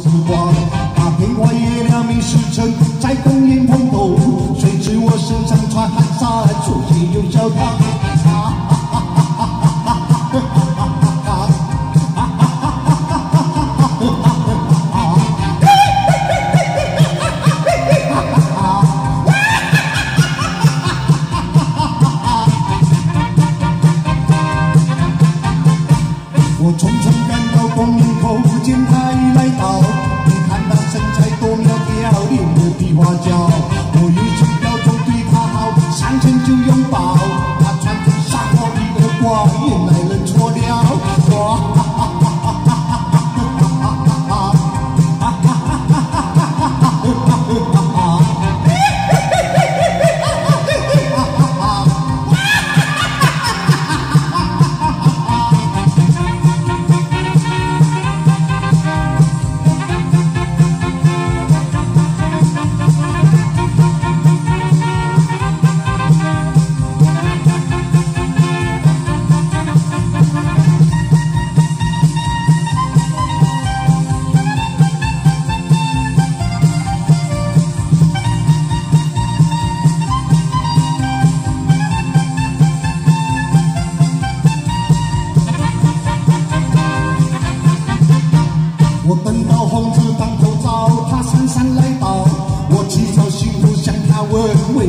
时光，踏遍我月亮明时城，在冬天碰头，谁知我身上穿汗衫，出去又笑他。我匆匆赶到公园口，见他。就拥抱，他穿着沙漠里的光影。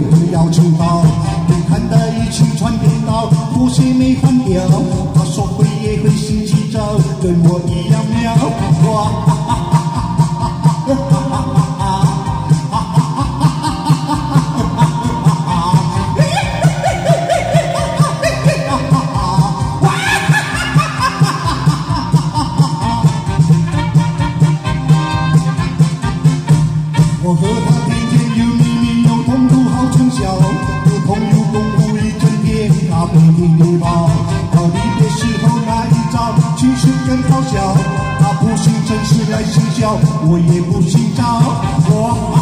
不要承包。你看得一群穿颠袄，呼吸没换掉。他说会也会心急躁，跟我一样渺哈。我和他。心眼好小他不信真实来寻找我也不信找我